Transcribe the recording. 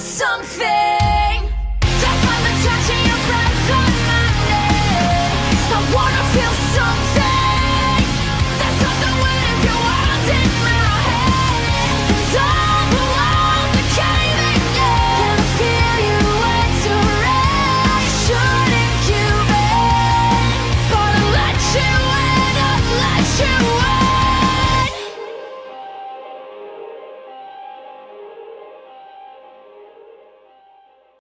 something.